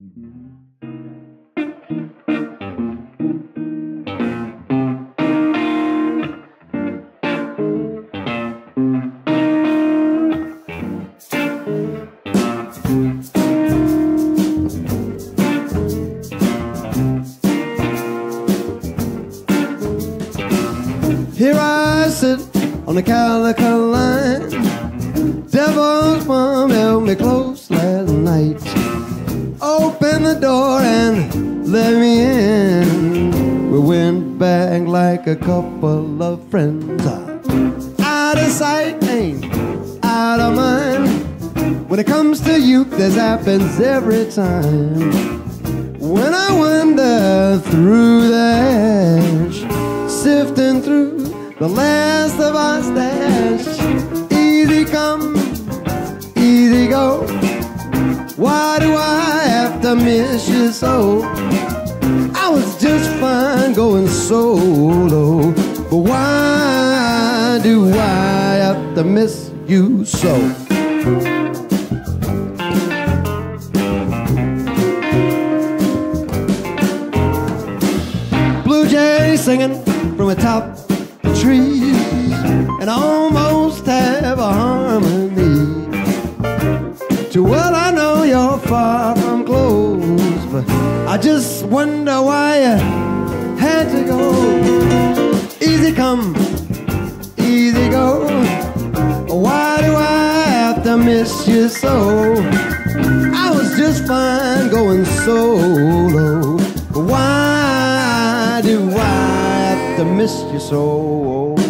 Here I sit on the calico line. Devil's mom held me close last night. Open the door and let me in. We went back like a couple of friends. Out of sight, ain't out of mind. When it comes to you, this happens every time. When I wander through the ash, sifting through the last of our stash, easy come, easy go. Why do I to miss you oh. so? I was just fine going solo, but why do I have to miss you so? Blue jay singing from atop the trees, and I almost have a harmony. You're far from close, but I just wonder why you had to go. Easy come, easy go. Why do I have to miss you so? I was just fine going solo. Why do I have to miss you so?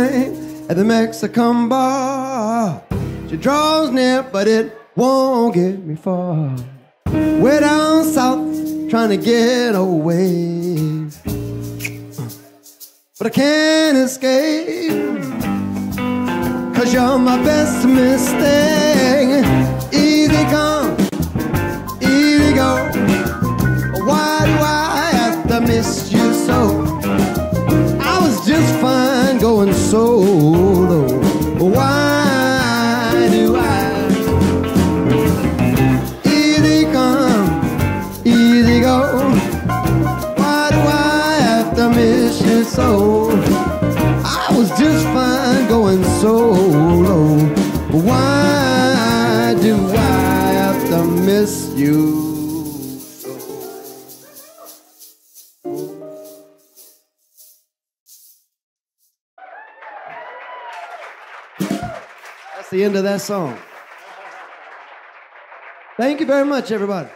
At the Mexican bar. She draws near, but it won't get me far. Way down south, trying to get away. But I can't escape. Cause you're my best mistake. Easy come, going solo. Oh, why do I? Easy come, easy go. Why do I have to miss you so? I was just fine going solo. Why do I have to miss you? That's the end of that song. Thank you very much, everybody.